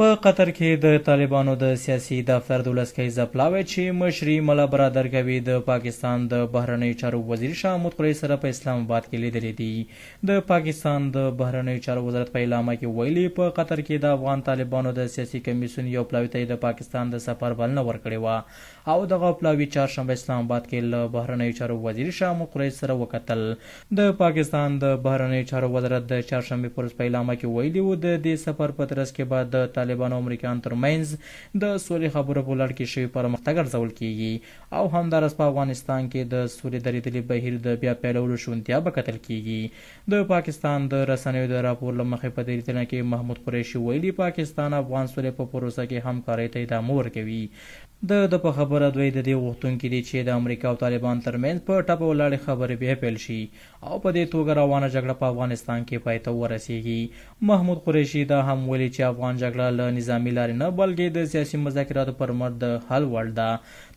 په قطر کې د طالبانو د سیاسي دفتر دولسکۍ ځپلاوی چې مشر یې ملا برادر کوي، د پاکستان د بهرنیو چارو وزیر شاه محمود قریشي سره په اسلام اباد کې لیدلي دي. د پاکستان د بهرنیو چارو وزارت په اعلامیه کې ویلي، په قطر کې د افغان طالبانو د سیاسي کمېسیون یو پلاوي ته یې د پاکستان د سفر بلنه ورکړې وه او دغه پلاوي چهارشنبه اسلام اباد کې له بهرنیو چارو وزیر شاه محمود قریشي سره وکتل. د پاکستان د بهرنیو چارو وزارت د چهارشنبې پر ورځ په اعلامیه کې ویلي وو، د دې سفر په ترڅ کې به د طالبانو او امریکایانو ترمنځ د سولې خبرو په لړ کې شوی پرمختګ ارزول کېږي او همداراز په افغانستان کې د سولې درېدلي بهیر د بیا پیلولو شونتیا به کتل کېږي. د پاکستان د رسنیو د راپور له مخې په دې لیدنه کې محمود قریشي ویلي، پاکستان افغان سولې په پروسه کې همکارۍ ته ادامه ورکوي. د ده په خبره دوي د دې غوښتونکي دي چې د امريکا او طالبان تر مينځ په ټپه ولاړې خبرې بيا پيل شي او په دې توګه روانه جګړه په افغانستان کې پای ته ورسيږي. محمود قريشي دا هم ويلي چې افغان جګړه له نظامي لارې نه بلکې د سياسي مذاکراتو پر مټ د حل وړ ده.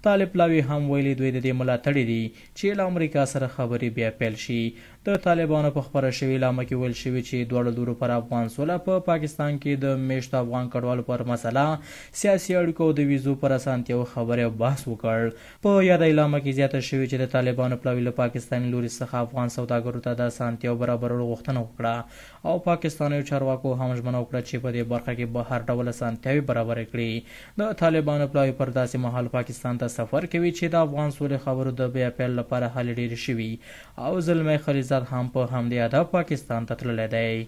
طالب پلاوي هم ويلي دوي د دې ملاتړي دي چې له امريکا سره خبرې بيا پيل شي د طالبانو په خپره شوې اعلامه کې ویل شوي چې دواړو لورو پر افغان سوله، په پاکستان کې د مېشتو افغان کډوالو پر مسئله، سیاسي اړیکو او د ویزو پر اسانتیاوو خبرې او بحث وکړ. په یاده اعلامه کې زیاته شوې چې د طالبانو پلاوي له پاکستاني لوري څخه افغان سوداګرو ته د اسانتیاوو برابرولو غوښتنه وکړه او پاکستانیو چارواکو هم ژمنه وکړه چې په دې برخه کې به هر ډول اسانتیاوې برابرې کړي. د طالبانو پلاوی پر داسې مهال پاکستان ته سفر کوي چې د افغان سولې خبرو د بیا پیل لپاره هلې ډېرې شوي او زلمی خلیلزاد هم په همدې ادا پاکستان ته تللی دی.